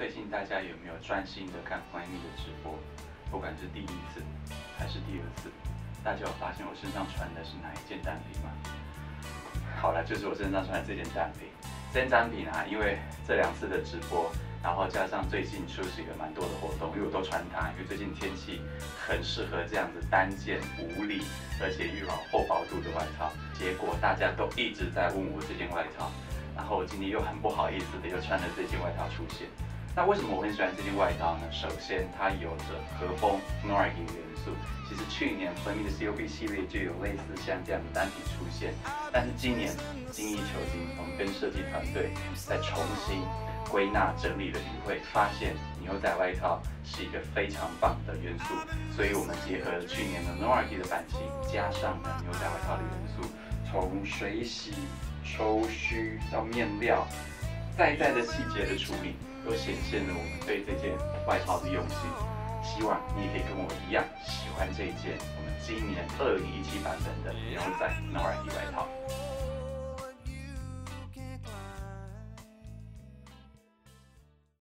最近大家有没有专心的看黄一的直播？不管是第一次还是第二次，大家有发现我身上穿的是哪一件单品吗？好了，就是我身上穿的这件单品。这件单品啊，因为这两次的直播，然后加上最近出席了蛮多的活动，因为我都穿它，因为最近天气很适合这样子单件无里，而且又有厚薄度的外套。结果大家都一直在问我这件外套，然后我今天又很不好意思的又穿了这件外套出现。那为什么我很喜欢这件外套呢？首先，它有着和风 Nike 元素。其实去年 f l a m 的 COB 系列就有类似像这样的单品出现，但是今年精益求精，我们跟设计团队再重新归纳整理了一会，发现牛仔外套是一个非常棒的元素。所以我们结合去年的 Nike 的版型，加上了牛仔外套的元素，从水洗、抽须到面料，在在的细节的处理。都显现了我们对这件外套的用心，希望你也可以跟我一样喜欢这一件我们今年二零一七版本的牛仔 Nike。